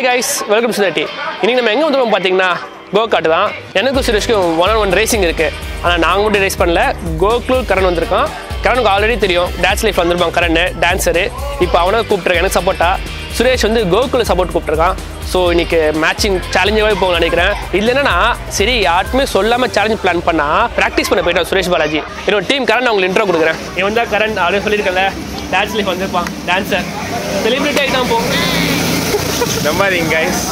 Hi guys welcome சுதட்டி இன்னைக்கு நம்ம எங்கே வந்துருக்கோம் பார்த்தீங்கன்னா கோ தான். எனக்கும் சுரேஷ்க்கும் ஒன் ஆன் ஒன் ரேசிங் இருக்குது ஆனால் நாங்கள் மட்டும் ரேஸ் பண்ணல. கோகுல் கரண் வந்திருக்கோம் கரனுக்கு ஆல்ரெடி தெரியும். டான்ஸ் லைஃப் வந்திருப்பான் கரண் டான்ஸரு இப்போ அவனை கூப்பிட்டுருக்கேன். எனக்கு சப்போர்ட்டா சுரேஷ் வந்து கோகுல சப்போர்ட் கூப்பிட்டுருக்கான். ஸோ இன்னைக்கு மேட்சிங் சேலஞ்சாகவே போக நினைக்கிறேன். இதில் என்னன்னா சரி யாருக்குமே சொல்லாமல் சேலஞ்ச் பிளான் பண்ணால் ப்ராக்டிஸ் பண்ண போயிட்டான் சுரேஷ் பாலாஜி. என்னோட டீம் கரண் உங்களுக்கு இன்ட்ரோ கொடுக்குறேன். இவன் தான் கரண் அப்படின்னு சொல்லியிருக்கல டான்ஸ் லைஃப் வந்திருப்பான். டான்ஸர் செலிபிரிட்டி ஆகிட்டான் போ நம்பாதீங்க கைஸ்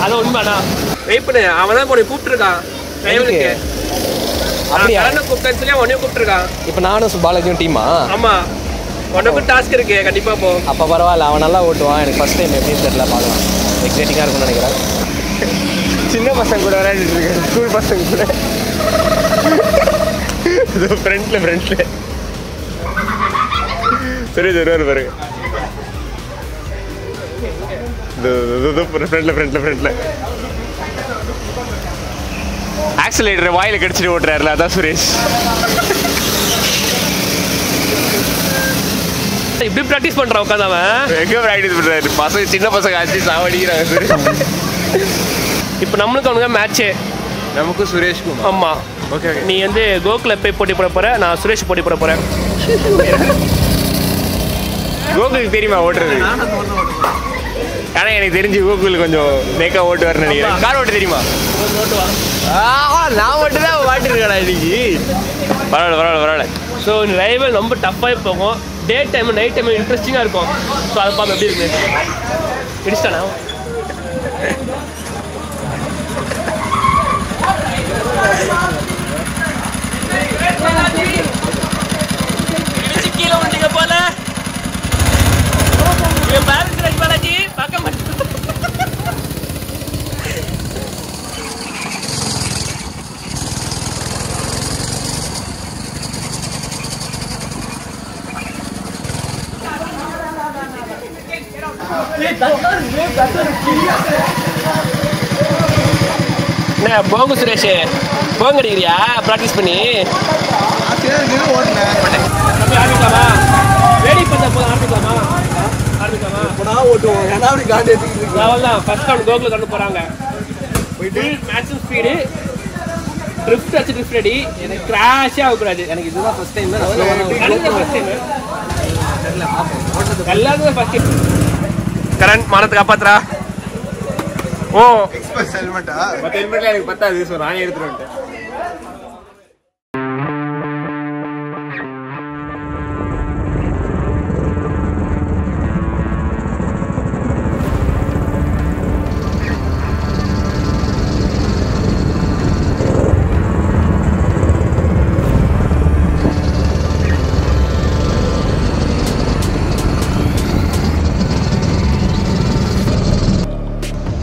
அது உண்மைண்ணா வெயிட் பண்ணு அவன் தான் உன்னை கூப்பிட்டுருக்கான். டிரைவருக்கு. அப்படியா? கூப்பிட்டேன்னு சொல்லி உன்னையும் கூப்பிட்டுருக்கான். இப்போ நானும் சு- பாலாஜியும் டீமா ஆமா உனக்கும் டாஸ்க் இருக்கு கண்டிப்பா போ. அப்போ பரவாயில்ல அவன் நல்லா ஓட்டுவான். எனக்கு ஃபர்ஸ்ட் டைம் எப்படின்னு தெரியல பார்க்கலாம். எக்ஸைட்டிங்காக இருக்கும்னு நினைக்கிறேன். சின்ன பசங்க கூட விளையாடிட்டு இருக்கேன் ஸ்கூல் பசங்க கூட. இது ஃப்ரண்ட்ல ஃப்ரண்ட்ல சரி சரி ஒரு பாருங்க ஃப்ரண்ட்ல ஃப்ரண்ட்ல ஃப்ரண்ட்ல ஆக்சிலேட்டர் வாயில கடிச்சிட்டு ஓட்டுறாருல அதான் சுரேஷ். இப்படி ப்ராக்டிஸ் பண்றான் உட்காந்து அவன் எங்க ப்ராக்டிஸ் பண்றாரு? பசங்க சின்ன பசங்க ஆச்சு சாவடிக்கிறாங்க இப்போ நம்மளுக்கு அவனுக்கு மேட்ச்சு நமக்கும் சுரேஷ்க்கும். ஆமா. ஓகே ஓகே நீ வந்து கோகுல போய் போட்டி போட போற நான் சுரேஷ் போட்டி போட போறேன். கோகுலுக்கு தெரியுமா ஓட்டுறது? ஆனா எனக்கு தெரிஞ்சு கோகுல் கொஞ்சம் மேக்கா ஓட்டுவார்னு நினைக்கிறேன். கார் ஓட்ட தெரியுமா? ஆ, நான் மட்டும் தான் ஓட்டிருக்கேன் இன்னைக்கு. பரவாயில்ல பரவாயில்ல பரவாயில்ல. ஸோ ரைவல் ரொம்ப டஃப்பாகி போகும். டே டைம் நைட் டைம் இன்ட்ரெஸ்டிங்காக இருக்கும். ஸோ அதை பார்த்து எப்படி இருக்கு. இடிச்சிட்டானா இடிச்சு கீழே விட்டீங்க போல. என் பேரண்ட்ஸ் ரெடி பாலாஜி பார்க்க மாட்டேன் என்ன போங்க சுரேஷ் போங்க அடிக்கிறியா ப்ராக்டிஸ் பண்ணி ஆரம்பிக்கலாமா வேடி பண்ண போது ஆரம்பிக்கலாமா ஆரம்பிக்கலாமா அவ்வளோதான் ஃபர்ஸ்ட் ரவுண்ட் கோகுல கொண்டு போறாங்க. மேக்ஸிமம் ஸ்பீடு ட்ரிஃப்ட் வச்சு ட்ரிஃப்ட் அடி எனக்கு கிராஷே ஆகக்கூடாது எனக்கு இதுதான் ஃபர்ஸ்ட் டைம் ஃபர்ஸ்ட் டைம் எல்லாருமே ஃபர்ஸ்ட் டைம் கரண்ட் மானத்தை காப்பாத்துறா. ஓ. மற்ற ஹெல்மெட்ல எனக்கு பத்தாது ஸோ நானே எடுத்துட்டு வந்துட்டேன்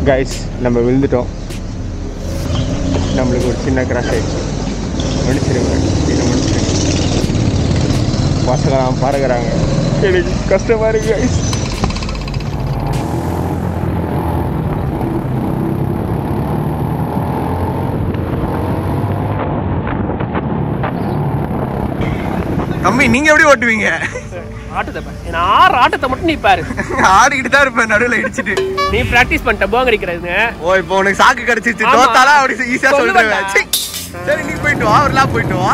கைஸ் நம்ம விழுந்துட்டோம். நம்மளுக்கு ஒரு சின்ன கிராஷ் ஆகிடுச்சு மன்னிச்சிருங்க இதை மன்னிச்சிருங்க பசங்களாம் பாருகிறாங்க எனக்கு கஷ்டமாக இருக்கு கைஸ் தம்பி நீங்கள் எப்படி ஓட்டுவீங்க? ஆட்டத்தை பாரு நான் ஆறு ஆட்டத்தை மட்டும் நீ பாரு. ஆடிக்கிட்டு தான் இருப்பேன் நடுவில் இடிச்சிட்டு. நீ பிராக்டிஸ் பண்ணிட்ட போங்க அடிக்கிறதுங்க ஓ இப்போ உனக்கு சாக்கு கிடைச்சிருச்சு ஆமா. தோத்தாலா அப்படி ஈஸியா சொல்ல சொல்லிடுவேன். வேண்டாம். சீ. சரி நீ போயிட்டு வா ஒரு லேப் போயிட்டு வா.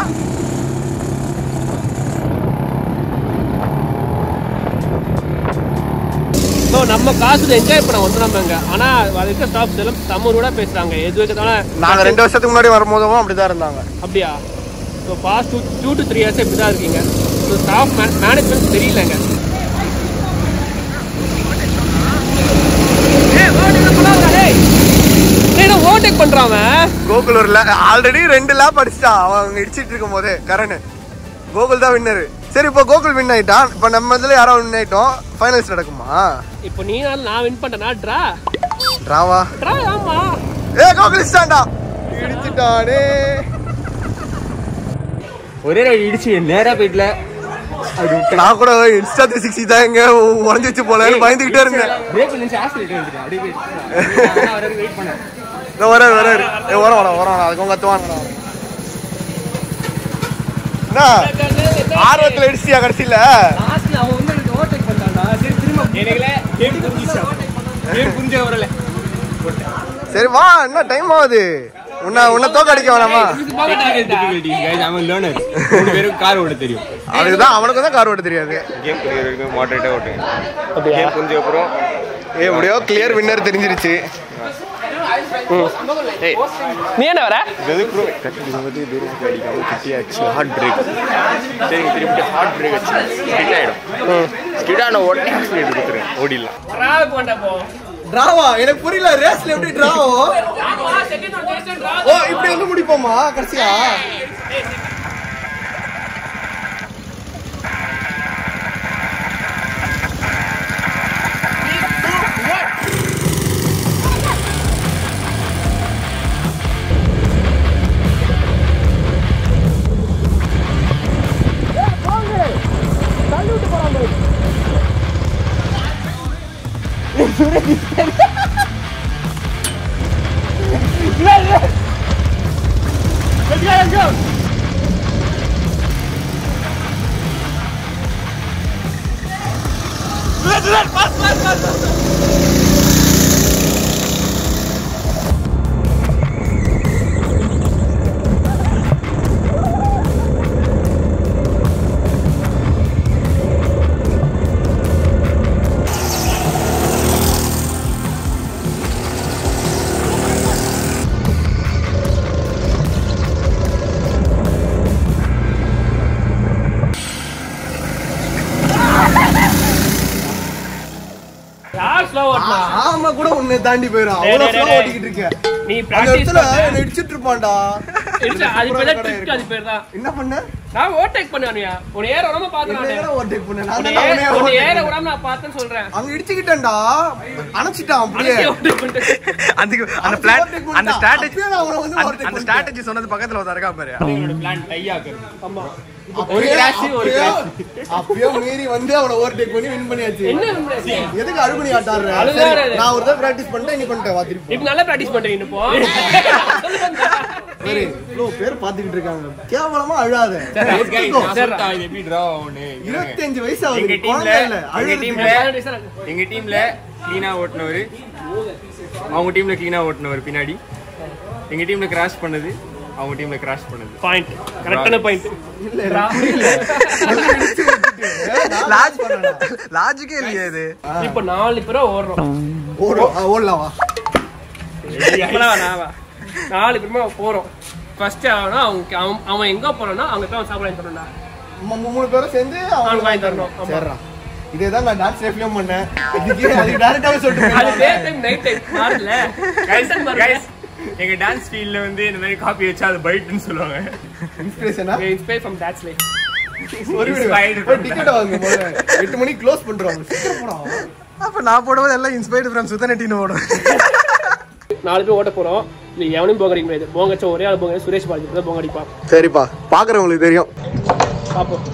ஸோ நம்ம காசு என்ஜாய் பண்ண வந்து நம்ம இங்க ஆனா அதுக்கு ஸ்டாப்ஸ் எல்லாம் தமிழோட பேசுறாங்க. எது வைக்கிறதால நாங்க ரெண்டு வருஷத்துக்கு முன்னாடி வரும்போதும் அப்படிதான் இருந்தாங்க. அப்படியா? So past two to three years இப்படி தான் இருக்கீங்க. ஸோ ஸ்டாஃப் மேனேஜ்மெண்ட் தெரியலங்க. ஓவர்டேக் பண்றான் கோகுலூர்ல ஆல்ரெடி ரெண்டு லேப் அடிச்சிட்டான். அவன் அங்க இடிச்சிட்டு இருக்கும் போதே கரண். கோகுல் தான் வின்னரு சரி இப்போ கோகுல் வின் ஆயிட்டான். இப்போ நம்ம இதுல யாரோ வின் ஆயிட்டோம். ஃபைனல்ஸ் நடக்குமா? இப்போ நீ நான் வின் பண்ணனா ட்ரா டிராவா ட்ரா ஆமா. ஏ கோகுல் இடிச்சிட்டான்டா. இடிச்சிட்டானே. ஒரே இடிச்சு நேராக போயிட்டல. நான் கூட இன்ஸ்டா த்ரீ சிக்ஸ்டி தான் எங்க உடஞ்சிச்சு போலன்னு பயந்துகிட்டே இருந்தேன். வராரு ஏ வர வர வர அதுக்கு உங்க அத்துவான் என்ன? ஆர்வத்துல இடிச்சியா கடைசியில? சரி வா என்ன டைம் ஆகுது? உன்னை உன்னை தோக்க அடிக்க வேணாமா கார் ஓட தெரியும். அதுதான் அவனுக்கு தான் கார் ஓட்ட தெரியாது. கேம் புரியுற வரைக்கும் மாடரேட்டாக ஓட்டுங்க அப்படியா? கேம் புரிஞ்ச அப்புறம் ஏ முடியோ கிளியர் வின்னர் தெரிஞ்சிருச்சு. ஏய் நீ என்ன வர? கட்டி அடிக்காம கிட்டியாச்சு ஹார்ட் பிரேக் சரி திருப்பி ஹார்ட் பிரேக் வச்சு ஸ்கிட் ஆகிடும் ஸ்கிட் ஆன உடனே ஆக்சிடென்ட் கொடுத்துருங்க ஓடிடலாம் டிராவா எனக்கு புரியல ரேஸ்ல எப்படி டிராவோ ஓ இப்படி வந்து முடிப்போமா? கடைசியா? யார் கூட உன்னை தாண்டி போயிடும் அவ்வளவு. ஓட்டிக்கிட்டு இருக்க. நீ அந்த பிராக்டிஸ் பண்ண. இடிச்சிட்டு இருப்பான்டா. அது பேர் ட்ரிக் அது பேர் தான் என்ன பண்ண? நான் ஓவர்டேக் பண்ணுவேன் உன்னை ஏற விடாம பார்த்தேன் என்ன நானு. ஓவர்டேக் பண்ண? நான் தான் ஏற- ஏற. விடாம நான் பார்த்தேன்னு சொல்றேன். அங்க இடிச்சுக்கிட்டேன்டா. அணைச்சிட்டான் அப்படியே. அந்த அவன் பிளான் அந்த. ஸ்ட்ராட்டஜி அந்த. ஸ்ட்ராட்டஜி சொன்னது பக்கத்துல இருக்கா பாரு. பிளான் டை ஆக்குறது. ஆமா. அப்பயே- மீறி வந்து அவனை ஓவர்டேக் பண்ணி வின் பண்ணியாச்சு? எதுக்கு அழுகாரு. சரி, நான் ஒரு தடவை பிராக்டிஸ் பண்ணிட்டேன் இன்னைக்கு பண்ணிட்டேன் வா திருப்பி இப்ப நல்லா பிராக்டிஸ் பண்றீங்க இப்போ சரி இவ்வளவு பேர் பாத்துக்கிட்டு இருக்காங்க. கேவலமா அழாத. இருபத்தஞ்சு வயசு எங்க ஆகுது டீம்ல குழந்தை இல்ல எங்க அழுகுது டீம்ல எங்க டீம்ல க்ளீனா ஓட்டுனவர். அவங்க டீம்ல க்ளீனா ஓட்டுனவர் பின்னாடி. எங்க டீம்ல கிராஷ் பண்ணது. அவங்க டீம்ல கிராஷ் பண்ணது. பாயிண்ட் கரெக்டான பாயிண்ட் லாஜிக்கே இல்லையே இது? இப்போ நாலு பேரா ஓடுறோம். ஓடும் ஆ, ஓடலாம். நாலு பேருமே போறோம். ஃபர்ஸ்ட் அவனா அவங்க அவன் அவன் எங்க போறானோ அங்க போய் அவன் சாப்பிட வாங்கி தரணும்டா. மூணு பேரும் சேர்ந்து அவனுக்கு வாங்கி தரணும். ஆமா. சரிடா இதேதான் நான் டான்ஸ் லைஃப்லயும் பண்ணேன். அதுக்கு டேரக்டாவே சொல்லிட்டு அது டே. டைம் நைட் டைம் மாறல. கைஸ் கைஸ் எங்க டான்ஸ் ஃபீல்ட்ல வந்து இந்த மாதிரி காப்பி வச்சா அது பைட்னு சொல்லுவாங்க. இன்ஸ்பிரேஷனா இன்ஸ்பயர் ஃப்ரம் தட்ஸ் லைஃப் ஒரு டிக்கெட் வாங்க முதல்ல. எட்டு மணிக்கு க்ளோஸ் பண்றாங்க சீக்கிரம் போடா. அப்ப நான் போடும்போது எல்லாம் இன்ஸ்பைர்டு ஃப்ரம் சுத்தனட்டின்னு ஓடும் நாலு பேர் ஓட்ட போறோம். இது எவனையும் போங்க அடிக்க முடியாது. போங்கச்ச ஒரே ஆள் போங்க. சுரேஷ் பாலாஜி தான் போங்க அடிப்பான். சரிப்பா. பாக்குறவங்களுக்கு தெரியும். பார்ப்போம்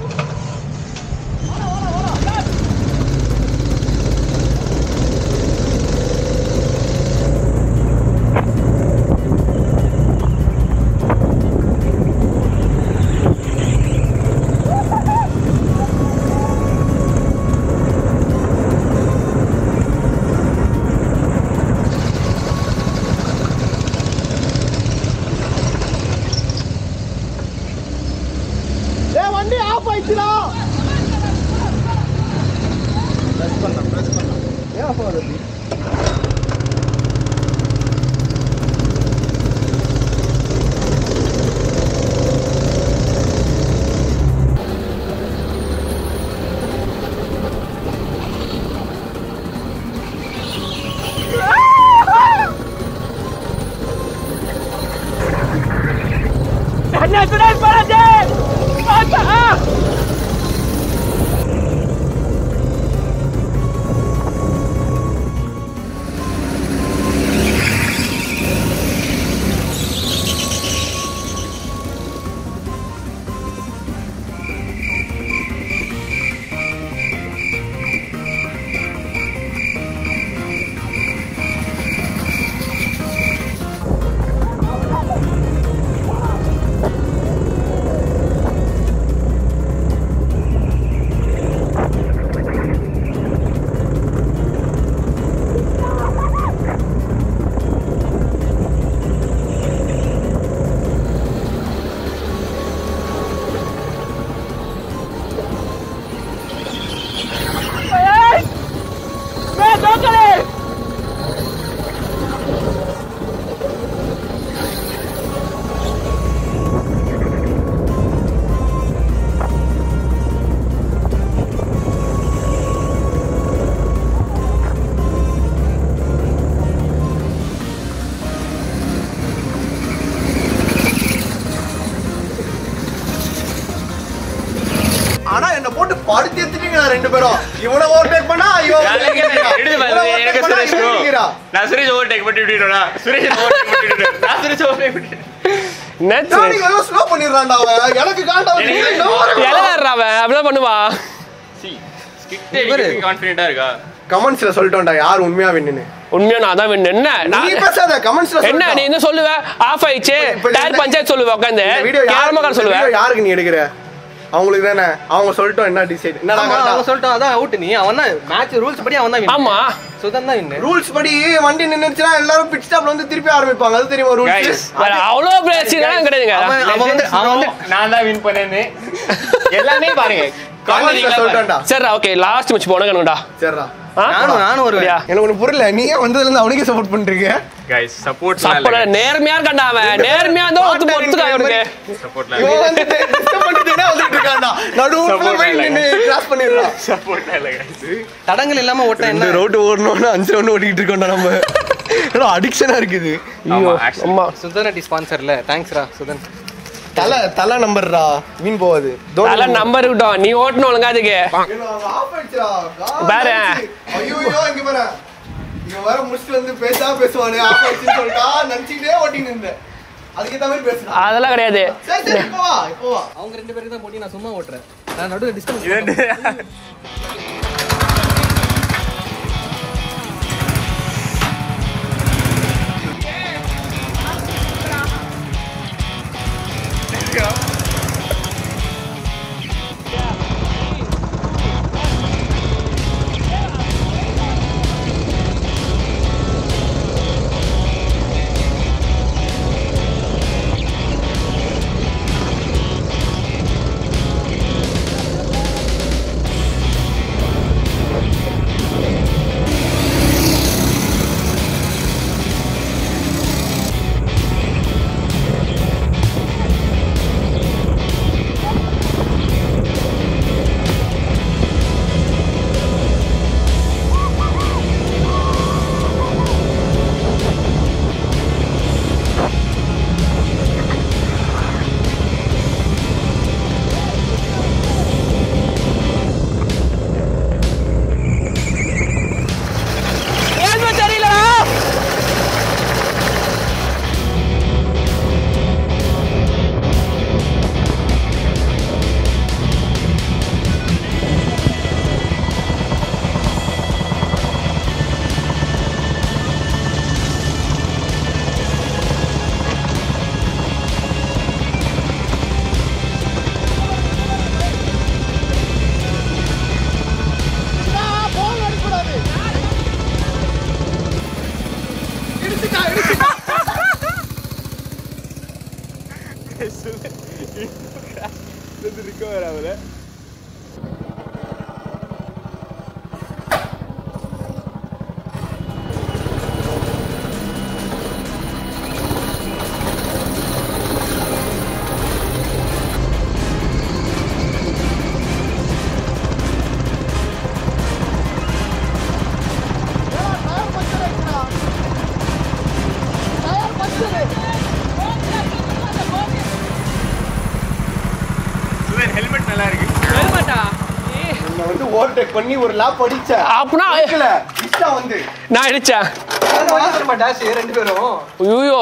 ரெண்டு பேரும். இவனை பண்ணா இவன் சுரேஷ் பண்ணி சுரேஷ் பண்ணி விட்டுட்டேன். நான் சுரேஷ் பண்ணி ஸ்லோ பண்ணிடுறான்டா அவன். எனக்கு காண்டா இளவாடுறா அவன். அப்படிதான் பண்ணுவா. ஸ்கிட் கான்ஃபிடென்ட்டா இருக்கா கமெண்ட்ஸ்ல சொல்லிட்டோம்டா யார் உண்மையா வின்னு உண்மையா நான் தான் வேணும் என்ன? நீ நான் பேசாத கமெண்ட்ஸ்ல என்ன நீ என்ன சொல்லுவ? ஆஃப் ஆயிடுச்சு. இப்ப டயர் பஞ்சாயத்து சொல்லுவ உட்காந்து வீடியோ கேரமா கார் சொல்லுவ? யாருக்கு நீ எடுக்கிற? அவங்களுக்கு தானே? அவங்க சொல்லிட்டோம் என்ன டிசைட் என்னடா ஆமா, அவன் சொல்லிட்டான் அதான் அவுட் நீ அவன் தான் மேட்ச் ரூல்ஸ் படி அவன் தான். ஆமா. சுதன் தான் ரூல்ஸ் படி வண்டி நின்னுச்சுன்னா எல்லாரும் பிட் ஸ்டாப்ல வந்து திருப்பி ஆரம்பிப்பாங்க. அது தெரியுமா ரூல்ஸ் அவ்வளோ பிரச்சனை கிடையாதுங்க. அவன் அவன் வந்து அவன் வந்து நான் தான் வின் பண்ணேன்னு. எல்லாமே பாருங்க. கமெண்ட்ஸ்ல சொல்லிட்டோம்டா சரி ஓகே லாஸ்ட் மேட்ச் போன கணுடா சரிடா. நானும் நானும் ஒரு அப்படியா? எனக்கு புரியல. நீ ஏன் வந்ததுல இருந்து அவனுக்கே சப்போர்ட் கைஸ் சப்போர்ட் சாப்பிட நேர்மையா அவன். நேர்மையா இருந்தா ஒத்து ஒத்துக்கா அவனுக்கு. சப்போர்ட்ல இவன் வந்து டிஸ்டர்ப் பண்ணிட்டே வந்துட்டு இருக்கான்டா? நடுவுல Support போய் இல்ல. நின்னு கிராஸ் பண்ணிடுறான். சப்போர்ட்ல இல்ல கைஸ் தடங்கள் இல்லாம ஓட்ட என்ன? ரோட்டு ஓடணும்னு அஞ்சு ரவுண்ட் ஓடிட்டு இருக்கோம்டா நம்ம. அடிக்ஷனா இருக்குது. அம்மா. சுதன் அடி ஸ்பான்சர்ல தேங்க்ஸ்ரா சுதன். தலை தலை நம்பர்டா மீன் போவாது நல்ல நம்பர் இருக்கட்டும். நீ ஓட்டணும் ஒழுங்கா அதுக்கு. பாரு. ஐயோ இங்க பாரு. இங்க வர முடிச்சுட்டு வந்து பேசா பேசுவானே ஆஃப் ஆயிடுச்சுன்னு சொல்லிட்டா நினைச்சுக்கிட்டே ஓட்டின்னு இருந்தேன். அதெல்லாம் கிடையாது. அவங்க ரெண்டு பேருக்கு தான் போட்டி நான் சும்மா ஓட்டுறேன். நான் நடுவில் டிஸ்டன்ஸ் ஓவர்டேக் பண்ணி ஒரு லாப் அடிச்சேன் அப்படின்னா அடிக்கல இஷ்டா வந்து நான் அடிச்சேன் ரெண்டு பேரும் ஐயோ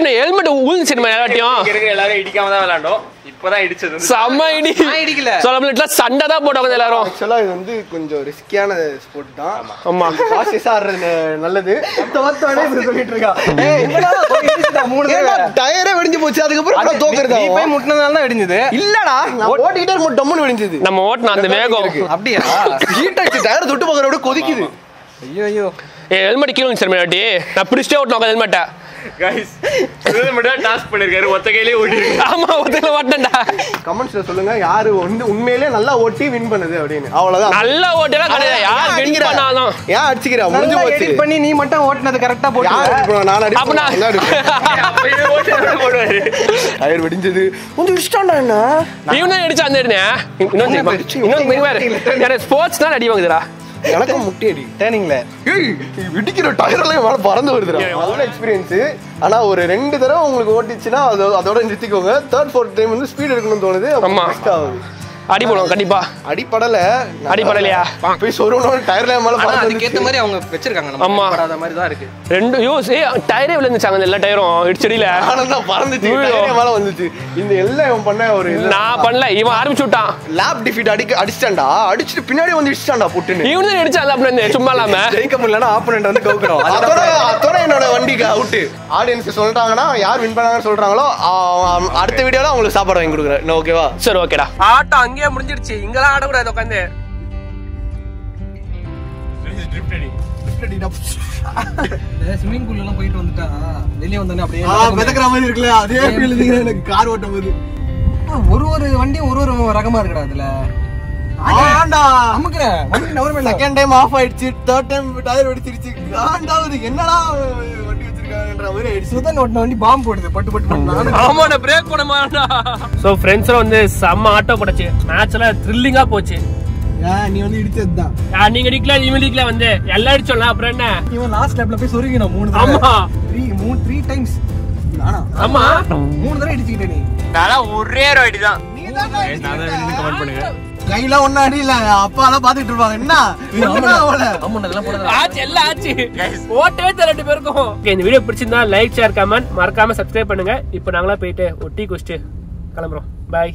நீ ஹெல்மெட் ஊழ்ந்துச்சு எல்லாட்டையும் இங்க இருக்கிற எல்லாரும் இடிக்காம தான் விளையாண்டோம் இப்பதான் இடிச்சது வந்து செம்ம இடி. நான் இடிக்கல. சொல்ல சண்டை தான் போட்டவங்க எல்லாரும். ஆக்சுவலா இது வந்து கொஞ்சம் ரிஸ்கியான ஸ்போர்ட் தான். ஆமா. காசியஸா ஆடுறது நல்லது. இப்படி சொல்லிட்டு இருக்கா மூணு டயரே வெடிஞ்சு போச்சு அதுக்கப்புறம் தோக்குறதா? நீ போய் முட்டினதால தான் வெடிஞ்சது. இல்லடா நான் ஓட்டிக்கிட்டே இருக்கும் டம்முன்னு வெடிஞ்சது. நம்ம ஓட்டின அந்த வேகம். அப்படியா? ஹீட் ஆச்சு டயர் தொட்டு பார்க்கற விட கொதிக்குது. ஐயோ ஐயோ. ஏ ஹெல்மெட் கீழே வந்துச்சு மேடாட்டி நான் பிடிச்சிட்டே ஓட்டணும் ஹெல்மெட்டை கைஸ் இது மட்டும் டாஸ்க் பண்ணிருக்காரு ஒத்த கையிலே ஓட்டிருக்கு ஆமா ஒத்தையில ஓட்டேன்டா. கமெண்ட்ஸ்ல சொல்லுங்க யாரு வந்து உண்மையிலே நல்லா ஓட்டி வின் பண்ணுது அப்படின்னு. அவ்வளவுதான். நல்ல ஓட்டெல்லாம் கிடையாது யார் வின்? பண்ணாலும். ஏன் அடிச்சுக்கிறா? முடிஞ்சு போச்சு. பண்ணி நீ மட்டும் ஓட்டுனது கரெக்டா யார் போட்டு அடிப்பா? நான் அடிப்பேன். டயர் வெடிஞ்சது. இஷ்டம்டா என்ன? இவனும் அடிச்சு அந்த வேறு எனக்கு ஸ்போர்ட்ஸ் தான் அடி வாங்குதுடா. எனக்கும் முட்டி அடி டேர்னிங்ல ஏய் இடிக்கிற டயர் எல்லாம் மேல பறந்து வருதுடா. நல்ல எக்ஸ்பீரியன்ஸ் ஆனா ஒரு ரெண்டு தடவை உங்களுக்கு ஓட்டிச்சுன்னா அது அதோட நிறுத்திக்கோங்க. தேர்ட் ஃபோர்த் டைம் வந்து ஸ்பீட் எடுக்கணும்னு தோணுது. ஆமா. ஆகுது. அடி போடுவோம் கண்டிப்பா. அடிப்படல அடிபடலையா? போய் சொருவணும் டயர்ல மேல அதுக்கேத்த மாதிரி அவங்க வச்சிருக்காங்க. நம்ம ஆமா. படாத மாதிரி தான் இருக்கு. ரெண்டு யூஸ் ஏ டயரே விழுந்துச்சாங்க இந்த எல்லா டயரும் இடிச்சடியில ஆனந்தா பறந்துச்சு. டயரே மேல வந்துச்சு. இந்த எல்லாம் இவன் பண்ண ஒரு நான் பண்ணல இவன் ஆரம்பிச்சு விட்டான். லேப் டிஃபீட் அடிக்க அடிச்சிட்டான்டா. அடிச்சிட்டு பின்னாடி வந்து இடிச்சிட்டான்டா புட்டுன்னு. இவனு தான் அடிச்சான் அப்படின்னு சும்மா இல்லாம. ஜெயிக்க முடியலன்னா ஆப்போனன்ட் வந்து கவுக்குறோம் அதோட அதோட என்னோட வண்டிக்கு அவுட்டு ஆடியன்ஸ் சொல்றாங்கன்னா யார் வின் பண்ணாங்கன்னு சொல்றாங்களோ அடுத்த வீடியோல அவங்களுக்கு சாப்பாடு வாங்கி கொடுக்குறேன். ஓகேவா சரி ஓகேடா ஆட்டம் அங்கேயே முடிஞ்சிருச்சு. இங்கெல்லாம் ஆடக்கூடாது உட்காந்து. ஸ்விமிங் பூல் எல்லாம் போயிட்டு வந்துட்டா. வெளியே வந்தோடனே அப்படியே மிதக்கிற மாதிரி இருக்குல்ல. அதே ஃபீல் எனக்கு கார் ஓட்டும் போது. ஒரு ஒரு வண்டியும் ஒரு ஒரு ரகமா இருக்குடா அதுல ஆண்டா வண்டி நவர்மெண்ட் செகண்ட் டைம் ஆஃப் ஆயிடுச்சு. தேர்ட் டைம் டயர் வெடிச்சிருச்சு. ஆண்டாவது என்னடா பாம்பு போடுது. பட்டு பட்டு ஆமாண்ணா பிரேக் போட மாட்டா ஸோ ஃப்ரெண்ட்ஸும் வந்து செம்ம ஆட்டோ போடச்சு மேட்ச்ல த்ரில்லிங்கா போச்சு. நீ வந்து இடிச்சதுதான். நீங்க அடிக்கல இவன் அடிக்கல வந்து. எல்லாம் அடிச்சோம்ல அப்புறம் என்ன? இவன் லாஸ்ட் லேப்ல போய் சொருகினான் மூணு ஆமா. த்ரீ மூணு த்ரீ டைம்ஸ் நானா? ஆமா. மூணு தடவை இடிச்சுக்கிட்டே நீ. நான் ஒரே ஒரு அடி தான் கமெண்ட் பண்ணுங்க. கையெல்லாம் ஒன்னும் அடியில அப்பா எல்லாம் பாத்துக்கிட்டு இருப்பாங்க. என்ன? ஆச்சு எல்லாம் ஆச்சு. ஓட்டவே தெரியல ரெண்டு பேருக்கும். இந்த வீடியோ பிடிச்சிருந்தா லைக் ஷேர் கமெண்ட் மறக்காம சப்ஸ்கிரைப் பண்ணுங்க. இப்போ நாங்களா போயிட்டு ஒரு டீ குடிச்சிட்டு கிளம்புறோம். பாய்